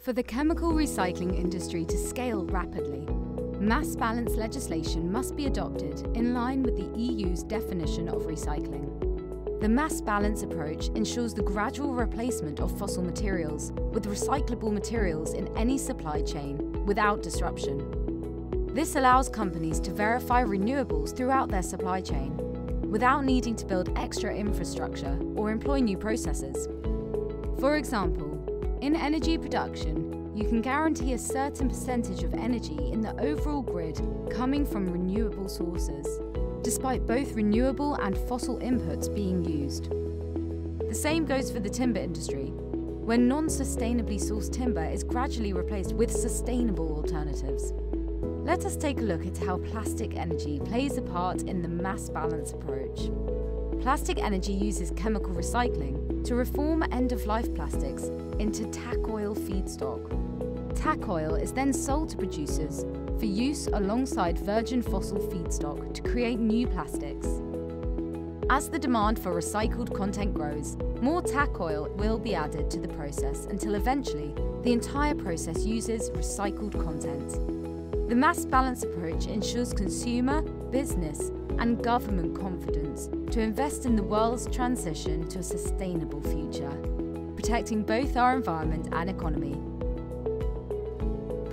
For the chemical recycling industry to scale rapidly, mass balance legislation must be adopted in line with the EU's definition of recycling. The mass balance approach ensures the gradual replacement of fossil materials with recyclable materials in any supply chain without disruption. This allows companies to verify renewables throughout their supply chain without needing to build extra infrastructure or employ new processes. For example, in energy production, you can guarantee a certain percentage of energy in the overall grid coming from renewable sources, despite both renewable and fossil inputs being used. The same goes for the timber industry, where non-sustainably sourced timber is gradually replaced with sustainable alternatives. Let us take a look at how plastic energy plays a part in the mass balance approach. Plastic energy uses chemical recycling to reform end-of-life plastics into tack oil feedstock. TACOIL is then sold to producers for use alongside virgin fossil feedstock to create new plastics. As the demand for recycled content grows, more TACOIL will be added to the process until eventually the entire process uses recycled content. The mass balance approach ensures consumer, business, and government confidence to invest in the world's transition to a sustainable future, protecting both our environment and economy.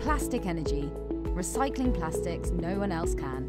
Plastic energy, recycling plastics no one else can.